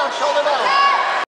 down, shoulder down.